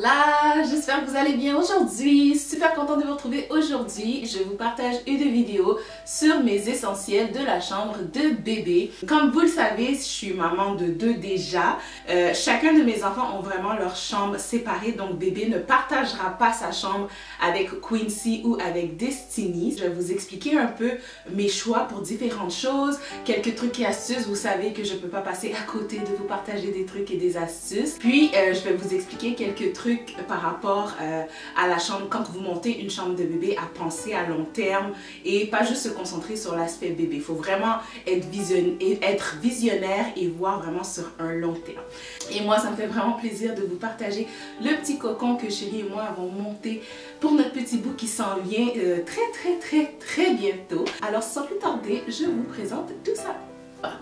là, j'espère que vous allez bien aujourd'hui. Super content de vous retrouver aujourd'hui. Je vous partage une vidéo sur mes essentiels de la chambre de bébé. Comme vous le savez, je suis maman de deux déjà. Euh, chacun de mes enfants ont vraiment leur chambre séparée, donc bébé ne partagera pas sa chambre avec Quincy ou avec Destiny. Je vais vous expliquer un peu mes choix pour différentes choses, quelques trucs et astuces. Vous savez que je peux pas passer à côté de vous partager des trucs et des astuces. Puis, euh, je vais vous expliquer quelques trucs par rapport euh, à la chambre quand vous montez une chambre de bébé à penser à long terme et pas juste se concentrer sur l'aspect bébé. Il faut vraiment être, vision être visionnaire et voir vraiment sur un long terme. Et moi, ça me fait vraiment plaisir de vous partager le petit cocon que chérie et moi avons monté pour notre petit bout qui s'en vient euh, très très très très bientôt. Alors sans plus tarder, je vous présente tout ça.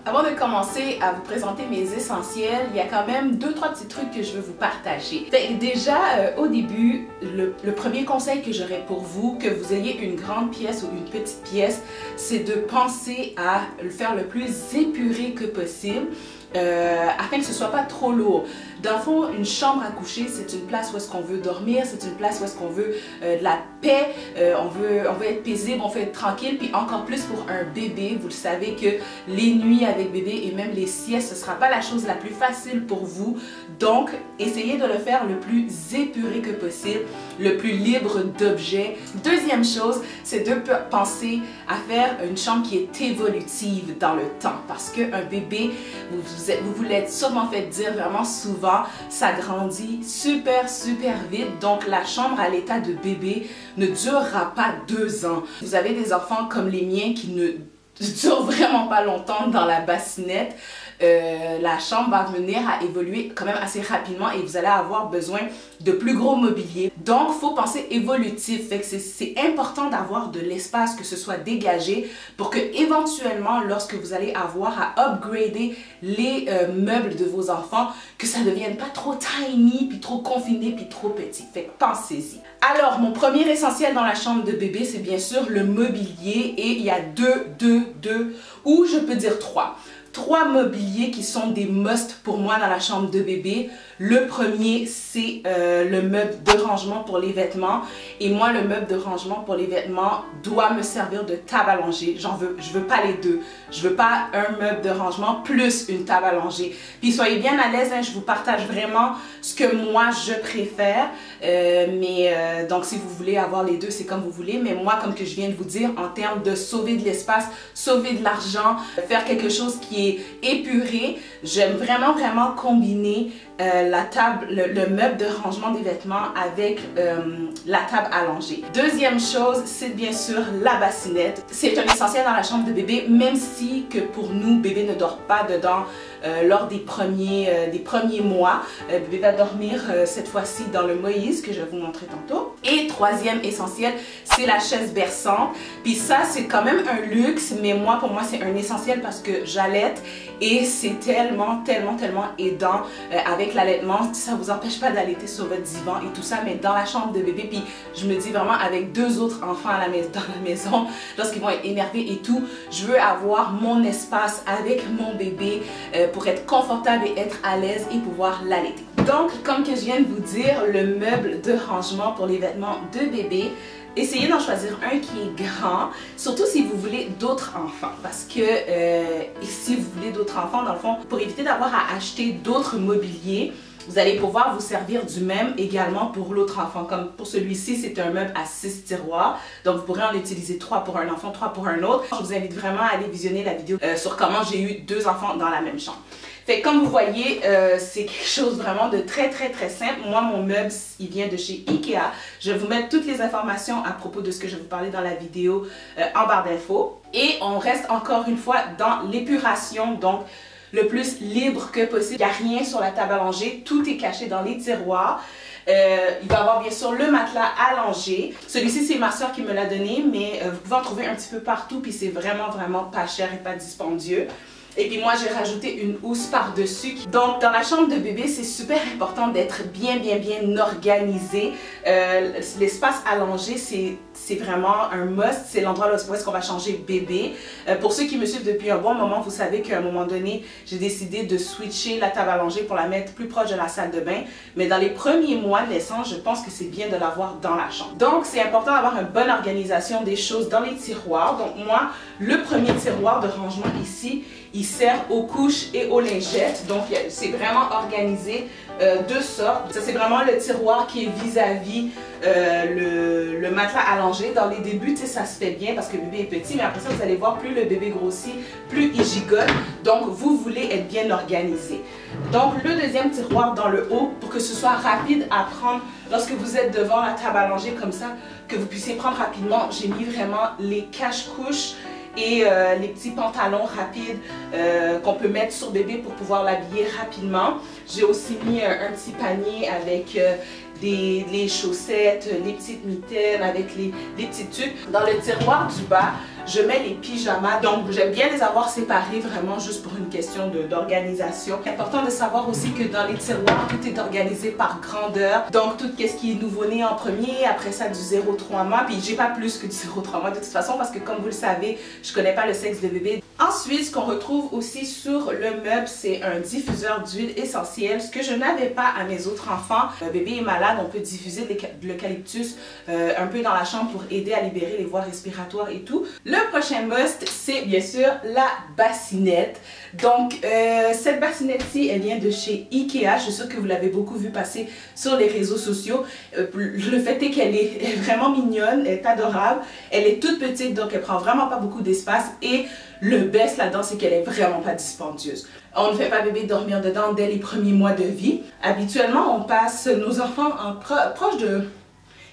Avant de commencer à vous présenter mes essentiels, il y a quand même deux trois petits trucs que je veux vous partager. déjà euh, au début, le, premier conseil que j'aurais pour vous, que vous ayez une grande pièce ou une petite pièce, c'est de penser à le faire le plus épuré que possible. Euh, afin que ce soit pas trop lourd. Dans le fond, une chambre à coucher, c'est une place où est-ce qu'on veut dormir, c'est une place où est-ce qu'on veut euh, de la paix, euh, on, veut, on veut être paisible, on veut être tranquille, puis encore plus pour un bébé, vous le savez que les nuits avec bébé et même les siestes, ce sera pas la chose la plus facile pour vous. Donc, essayez de le faire le plus épuré que possible, le plus libre d'objets. Deuxième chose, c'est de penser à faire une chambre qui est évolutive dans le temps, parce qu'un bébé, vous vous, vous, l'êtes sûrement fait dire vraiment souvent, ça grandit super, super vite. Donc, la chambre à l'état de bébé ne durera pas deux ans. Vous avez des enfants comme les miens qui ne durent vraiment pas longtemps dans la bassinette. Euh, la chambre va venir à évoluer quand même assez rapidement et vous allez avoir besoin de plus gros mobilier. Donc, faut penser évolutif. c'est important d'avoir de l'espace, que ce soit dégagé pour que éventuellement, lorsque vous allez avoir à upgrader les euh, meubles de vos enfants, que ça ne devienne pas trop tiny, puis trop confiné, puis trop petit. Fait pensez-y. Alors, mon premier essentiel dans la chambre de bébé, c'est bien sûr le mobilier et il y a deux, deux, deux, ou je peux dire trois trois mobiliers qui sont des must pour moi dans la chambre de bébé. Le premier, c'est euh, le meuble de rangement pour les vêtements. Et moi, le meuble de rangement pour les vêtements doit me servir de table à langer. J'en veux, je veux pas les deux. Je veux pas un meuble de rangement plus une table à langer. Puis soyez bien à l'aise, hein, je vous partage vraiment ce que moi je préfère. Euh, mais euh, donc si vous voulez avoir les deux, c'est comme vous voulez. Mais moi, comme que je viens de vous dire, en termes de sauver de l'espace, sauver de l'argent, faire quelque chose qui épuré, j'aime vraiment vraiment combiner euh, la table, le, meuble de rangement des vêtements avec euh, la table allongée. Deuxième chose, c'est bien sûr la bassinette. C'est un essentiel dans la chambre de bébé, même si que pour nous, bébé ne dort pas dedans euh, lors des premiers, des premiers mois. bébé va dormir cette fois-ci dans le Moïse que je vais vous montrer tantôt. Et troisième essentiel, c'est la chaise berçante. Puis ça, c'est quand même un luxe, mais moi, pour moi, c'est un essentiel parce que j'allaite et c'est tellement, tellement, tellement aidant avec l'allaitement, ça vous empêche pas d'allaiter sur votre divan et tout ça, mais dans la chambre de bébé, puis je me dis vraiment avec deux autres enfants à la maison, dans la maison, lorsqu'ils vont être énervés et tout, je veux avoir mon espace avec mon bébé euh, pour être confortable et être à l'aise et pouvoir l'allaiter. Donc, comme que je viens de vous dire, le meuble de rangement pour les vêtements de bébé, essayez d'en choisir un qui est grand, surtout si vous voulez d'autres enfants. Parce que euh, si vous voulez d'autres enfants, dans le fond, pour éviter d'avoir à acheter d'autres mobiliers, vous allez pouvoir vous servir du même également pour l'autre enfant. Comme pour celui-ci, c'est un meuble à 6 tiroirs. Donc, vous pourrez en utiliser 3 pour un enfant, 3 pour un autre. Je vous invite vraiment à aller visionner la vidéo euh, sur comment j'ai eu deux enfants dans la même chambre. Comme vous voyez, euh, c'est quelque chose vraiment de très très très simple. Moi, mon meuble, il vient de chez Ikea. Je vous mettre toutes les informations à propos de ce que je vous parler dans la vidéo euh, en barre d'infos. Et on reste encore une fois dans l'épuration, donc le plus libre que possible. Il n'y a rien sur la table à langer, tout est caché dans les tiroirs. Euh, il va y avoir bien sûr le matelas allongé. Celui-ci, c'est ma soeur qui me l'a donné, mais vous pouvez en trouver un petit peu partout, puis c'est vraiment, vraiment pas cher et pas dispendieux. Et puis moi, j'ai rajouté une housse par-dessus. Donc, dans la chambre de bébé, c'est super important d'être bien, bien, bien organisé. Euh, l'espace allongé, c'est vraiment un must. C'est l'endroit où est-ce qu'on va changer bébé. Euh, pour ceux qui me suivent depuis un bon moment, vous savez qu'à un moment donné, j'ai décidé de switcher la table allongée pour la mettre plus proche de la salle de bain. Mais dans les premiers mois de naissance, je pense que c'est bien de l'avoir dans la chambre. Donc, c'est important d'avoir une bonne organisation des choses dans les tiroirs. Donc, moi, le premier tiroir de rangement ici, il sert aux couches et aux lingettes. Donc, c'est vraiment organisé euh, de sorte. Ça, c'est vraiment le tiroir qui est vis-à-vis euh, le, matelas allongé. Dans les débuts, ça se fait bien parce que le bébé est petit, mais après ça, vous allez voir, plus le bébé grossit, plus il gigote. Donc, vous voulez être bien organisé. Donc, le deuxième tiroir dans le haut, pour que ce soit rapide à prendre lorsque vous êtes devant la table allongée comme ça, que vous puissiez prendre rapidement, j'ai mis vraiment les cache-couches et euh, les petits pantalons rapides euh, qu'on peut mettre sur bébé pour pouvoir l'habiller rapidement. J'ai aussi mis un, petit panier avec les chaussettes, les petites mitaines avec les, les petits tubes. Dans le tiroir du bas, je mets les pyjamas. Donc, j'aime bien les avoir séparés vraiment juste pour une question d'organisation. C'est important de savoir aussi que dans les tiroirs, tout est organisé par grandeur. Donc, tout ce qui est nouveau-né en premier, après ça du 0-3 mois. Puis, j'ai pas plus que du 0-3 mois de toute façon parce que comme vous le savez, je connais pas le sexe de bébé. Ensuite, ce qu'on retrouve aussi sur le meuble, c'est un diffuseur d'huile essentielle, ce que je n'avais pas à mes autres enfants. Le bébé est malade, on peut diffuser de l'eucalyptus euh, un peu dans la chambre pour aider à libérer les voies respiratoires et tout. Le prochain must, c'est bien sûr la bassinette. Donc, euh, cette bassinette-ci, elle vient de chez Ikea. Je suis sûre que vous l'avez beaucoup vu passer sur les réseaux sociaux. Euh, le fait est qu'elle est vraiment mignonne, elle est adorable. Elle est toute petite, donc elle prend vraiment pas beaucoup d'espace. Et le best là-dedans, c'est qu'elle est vraiment pas dispendieuse. On ne fait pas bébé dormir dedans dès les premiers mois de vie. Habituellement, on passe nos enfants en proche de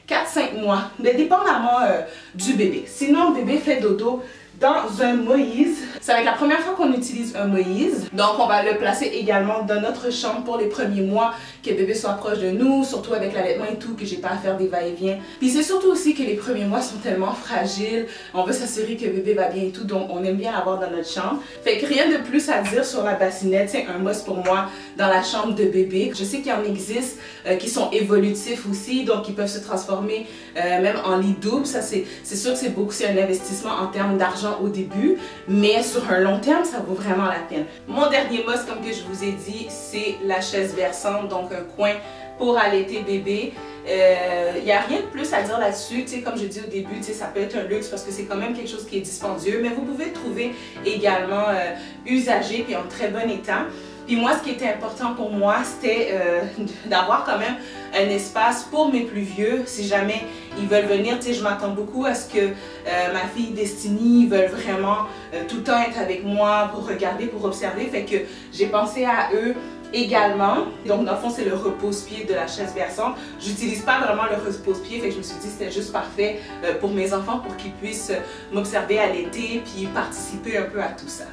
4-5 mois, mais dépendamment euh, du bébé. Sinon, le bébé fait dodo dans un Moïse. Ça va être la première fois qu'on utilise un Moïse. Donc, on va le placer également dans notre chambre pour les premiers mois, que bébé soit proche de nous, surtout avec l'allaitement et tout, que j'ai pas à faire des va-et-vient. Puis c'est surtout aussi que les premiers mois sont tellement fragiles. On veut s'assurer que bébé va bien et tout, donc on aime bien l'avoir dans notre chambre. Fait que rien de plus à dire sur la bassinette. C'est un must pour moi dans la chambre de bébé. Je sais qu'il y en existe euh, qui sont évolutifs aussi, donc qui peuvent se transformer euh, même en lit double. Ça, c'est sûr que c'est beaucoup, c'est un investissement en termes d'argent au début, mais sur un long terme, ça vaut vraiment la peine. Mon dernier must, comme que je vous ai dit, c'est la chaise versante, donc un coin pour allaiter bébé. Il euh, n'y a rien de plus à dire là-dessus. Comme je dis au début, ça peut être un luxe parce que c'est quand même quelque chose qui est dispendieux, mais vous pouvez trouver également euh, usagé et en très bon état. Puis moi, ce qui était important pour moi, c'était euh, d'avoir quand même un espace pour mes plus vieux. Si jamais ils veulent venir, tu sais, je m'attends beaucoup à ce que euh, ma fille Destiny veuille vraiment euh, tout le temps être avec moi pour regarder, pour observer. Fait que j'ai pensé à eux également. Donc, dans le fond, c'est le repose-pied de la chaise versante. J'utilise pas vraiment le repose-pied, fait que je me suis dit que c'était juste parfait pour mes enfants pour qu'ils puissent m'observer à l'été puis participer un peu à tout ça.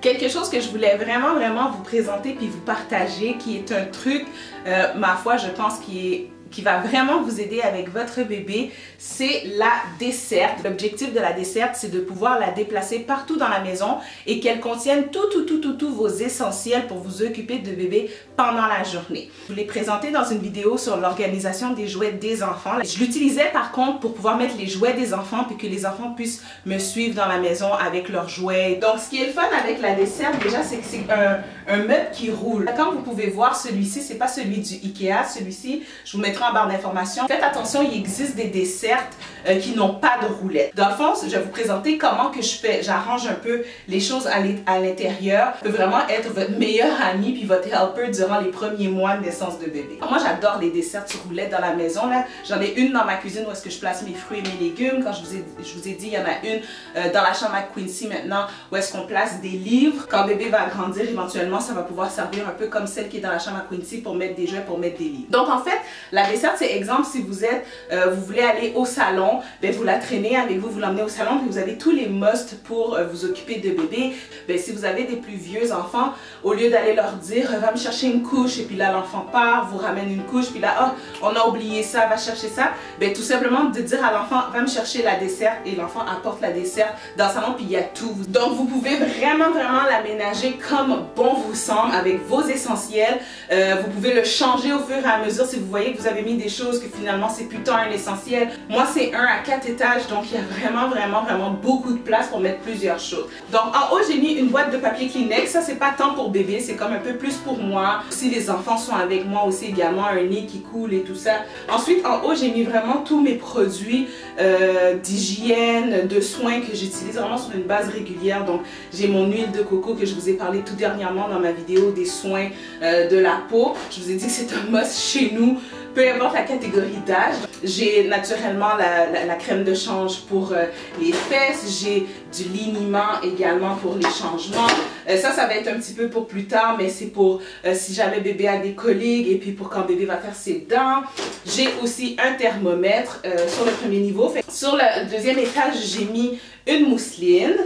Quelque chose que je voulais vraiment, vraiment vous présenter puis vous partager, qui est un truc, euh, ma foi, je pense qui est qui va vraiment vous aider avec votre bébé, c'est la desserte. L'objectif de la desserte, c'est de pouvoir la déplacer partout dans la maison et qu'elle contienne tout, tout, tout, tout, tout vos essentiels pour vous occuper de bébé pendant la journée. Je vous l'ai présenté dans une vidéo sur l'organisation des jouets des enfants. Je l'utilisais par contre pour pouvoir mettre les jouets des enfants puis que les enfants puissent me suivre dans la maison avec leurs jouets. Donc, ce qui est le fun avec la desserte, déjà, c'est que c'est un, un meuble qui roule. Comme vous pouvez voir, celui-ci, c'est pas celui du Ikea. Celui-ci, je vous mettrai en barre d'informations. Faites attention, il existe des dessertes euh, qui n'ont pas de roulette. Dans le fond, je vais vous présenter comment que je fais. J'arrange un peu les choses à l'intérieur. peut vraiment être votre meilleur ami puis votre helper durant les premiers mois de naissance de bébé. Moi, j'adore les desserts sur roulette dans la maison. là. J'en ai une dans ma cuisine où est-ce que je place mes fruits et mes légumes. Quand je vous ai, je vous ai dit, il y en a une euh, dans la chambre à Quincy maintenant où est-ce qu'on place des livres. Quand bébé va grandir, éventuellement, ça va pouvoir servir un peu comme celle qui est dans la chambre à Quincy pour mettre des jouets, pour mettre des livres. Donc, en fait, la dessert, c'est exemple si vous êtes, euh, vous voulez aller au salon ben, vous la traînez avec vous, vous l'emmenez au salon, puis vous avez tous les musts pour euh, vous occuper de bébé. Ben, si vous avez des plus vieux enfants, au lieu d'aller leur dire, va me chercher une couche, et puis là l'enfant part, vous ramène une couche, puis là, oh, on a oublié ça, va chercher ça, ben, tout simplement de dire à l'enfant, va me chercher la dessert, et l'enfant apporte la dessert dans le salon, puis il y a tout. Donc vous pouvez vraiment, vraiment l'aménager comme bon vous semble, avec vos essentiels. Euh, vous pouvez le changer au fur et à mesure si vous voyez que vous avez mis des choses que finalement c'est plutôt un essentiel. Moi, c'est un à quatre étages, donc il y a vraiment, vraiment, vraiment beaucoup de place pour mettre plusieurs choses. Donc en haut, j'ai mis une boîte de papier Kleenex. Ça, c'est pas tant pour bébé, c'est comme un peu plus pour moi. Si les enfants sont avec moi aussi également, un nez qui coule et tout ça. Ensuite, en haut, j'ai mis vraiment tous mes produits euh, d'hygiène, de soins que j'utilise vraiment sur une base régulière. Donc, j'ai mon huile de coco que je vous ai parlé tout dernièrement dans ma vidéo des soins euh, de la peau. Je vous ai dit que c'est un must chez nous peu importe la catégorie d'âge. J'ai naturellement la, crème de change pour euh, les fesses, j'ai du liniment également pour les changements. Euh, ça, ça va être un petit peu pour plus tard, mais c'est pour euh, si jamais bébé a des coliques et puis pour quand bébé va faire ses dents. J'ai aussi un thermomètre sur le premier niveau. sur le deuxième étage, j'ai mis une mousseline.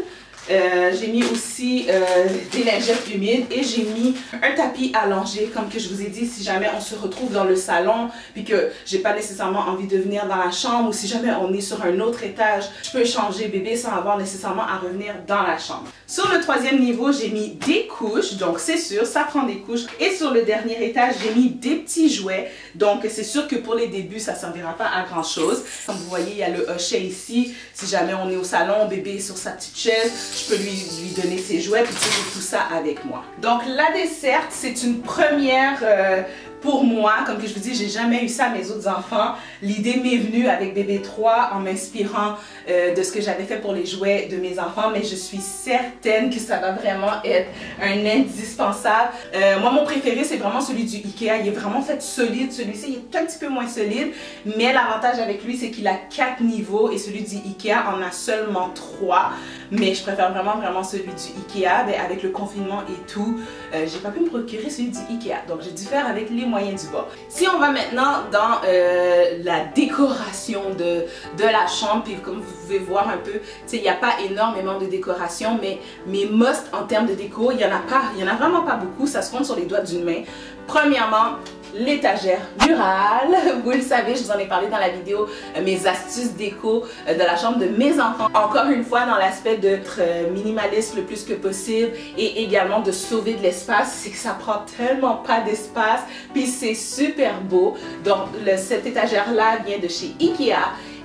Euh, j'ai mis aussi euh, des lingettes humides et j'ai mis un tapis allongé comme que je vous ai dit si jamais on se retrouve dans le salon puis que j'ai pas nécessairement envie de venir dans la chambre ou si jamais on est sur un autre étage je peux changer bébé sans avoir nécessairement à revenir dans la chambre. Sur le troisième niveau j'ai mis des couches donc c'est sûr ça prend des couches et sur le dernier étage j'ai mis des petits jouets donc c'est sûr que pour les débuts ça servira pas à grand chose. Comme vous voyez il y a le hochet ici si jamais on est au salon bébé est sur sa petite chaise je peux lui, donner ses jouets, puis tout ça avec moi. Donc la desserte, c'est une première euh, pour moi, comme que je vous dis, j'ai jamais eu ça à mes autres enfants. L'idée m'est venue avec bébé 3 en m'inspirant euh, de ce que j'avais fait pour les jouets de mes enfants, mais je suis certaine que ça va vraiment être un indispensable. Euh, moi, mon préféré, c'est vraiment celui du Ikea. Il est vraiment fait solide. Celui-ci, il est un petit peu moins solide, mais l'avantage avec lui, c'est qu'il a 4 niveaux et celui du Ikea en a seulement 3. Mais je préfère vraiment, vraiment celui du Ikea. Ben, avec le confinement et tout, euh, j'ai pas pu me procurer celui du Ikea. Donc, j'ai dû faire avec les du. Si on va maintenant dans euh, la décoration de, la chambre, puis comme vous pouvez voir un peu, il n'y a pas énormément de décoration, mais mes must en termes de déco, il n'y en a pas, il y en a vraiment pas beaucoup, ça se compte sur les doigts d'une main. Premièrement, l'étagère murale. Vous le savez, je vous en ai parlé dans la vidéo euh, mes astuces déco euh, de la chambre de mes enfants. Encore une fois, dans l'aspect d'être euh, minimaliste le plus que possible et également de sauver de l'espace, c'est que ça prend tellement pas d'espace, puis c'est super beau. Donc, cette étagère-là vient de chez Ikea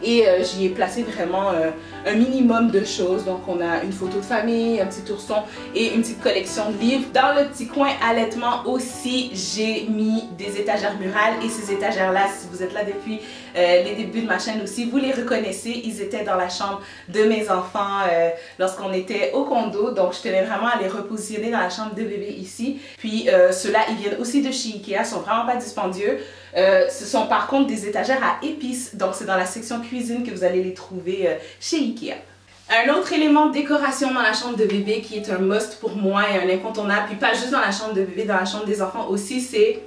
et j'y ai placé vraiment un minimum de choses. Donc on a une photo de famille, un petit ourson et une petite collection de livres. Dans le petit coin allaitement aussi, j'ai mis des étagères murales et ces étagères-là, si vous êtes là depuis euh, les débuts de ma chaîne aussi, vous les reconnaissez. Ils étaient dans la chambre de mes enfants euh, lorsqu'on était au condo. Donc je tenais vraiment à les repositionner dans la chambre de bébé ici. Puis euh, ceux-là, ils viennent aussi de chez Ikea, sont vraiment pas dispendieux. Ce sont par contre des étagères à épices, donc c'est dans la section cuisine que vous allez les trouver chez Ikea. Un autre élément de décoration dans la chambre de bébé qui est un must pour moi et un incontournable, puis pas juste dans la chambre de bébé, dans la chambre des enfants aussi, c'est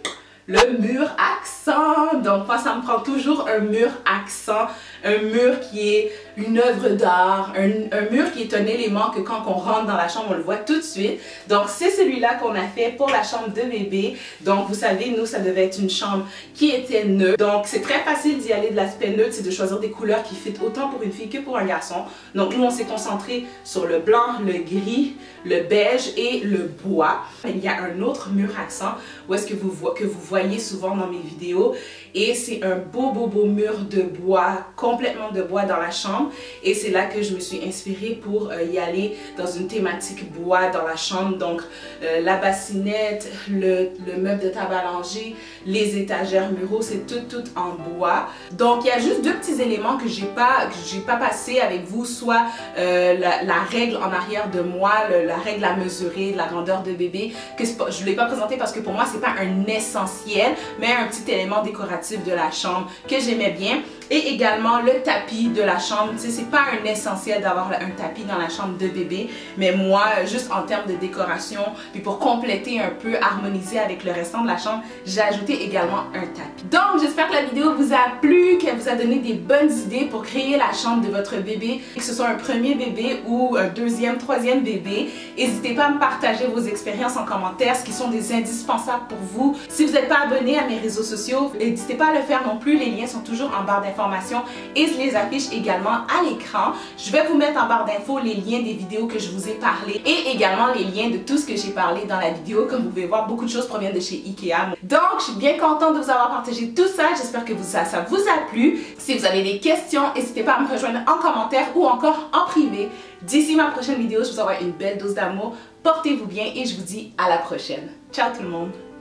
le mur accent. Donc moi, ça me prend toujours un mur accent, un mur qui est une œuvre d'art, un, mur qui est un élément que quand on rentre dans la chambre, on le voit tout de suite. Donc c'est celui-là qu'on a fait pour la chambre de bébé. Donc vous savez, nous, ça devait être une chambre qui était neutre. Donc c'est très facile d'y aller de l'aspect neutre, c'est de choisir des couleurs qui fit autant pour une fille que pour un garçon. Donc nous, on s'est concentré sur le blanc, le gris, le beige et le bois. Il y a un autre mur accent où est-ce que vous, que vous voyez souvent dans mes vidéos et c'est un beau beau beau mur de bois, complètement de bois dans la chambre. Et c'est là que je me suis inspirée pour euh, y aller dans une thématique bois dans la chambre. Donc euh, la bassinette, le, le, meuble de à langer, les étagères muraux, c'est tout tout en bois. Donc il y a juste deux petits éléments que j'ai pas j'ai pas passé avec vous soit euh, la, règle en arrière de moi, la règle à mesurer, la grandeur de bébé que je ne l'ai pas présenté parce que pour moi c'est pas un essentiel mais un petit élément décoratif de la chambre que j'aimais bien et également le tapis de la chambre. C'est pas un essentiel d'avoir un tapis dans la chambre de bébé, mais moi, juste en termes de décoration, puis pour compléter un peu, harmoniser avec le restant de la chambre, j'ai ajouté également un tapis. Donc, j'espère que la vidéo vous a plu, qu'elle vous a donné des bonnes idées pour créer la chambre de votre bébé, que ce soit un premier bébé ou un deuxième, troisième bébé. N'hésitez pas à me partager vos expériences en commentaire, ce qui sont des indispensables pour vous. Si vous n'êtes pas abonné à mes réseaux sociaux, n'hésitez pas à le faire non plus. Les liens sont toujours en barre d'informations et je les affiche également à l'écran. Je vais vous mettre en barre d'infos les liens des vidéos que je vous ai parlé et également les liens de tout ce que j'ai parlé dans la vidéo. Comme vous pouvez voir, beaucoup de choses proviennent de chez Ikea. Donc, je suis bien contente de vous avoir partagé tout ça. J'espère que ça, ça vous a plu. Si vous avez des questions, n'hésitez pas à me rejoindre en commentaire ou encore en privé. D'ici ma prochaine vidéo, je vous envoie une belle dose d'amour. Portez-vous bien et je vous dis à la prochaine. Ciao tout le monde!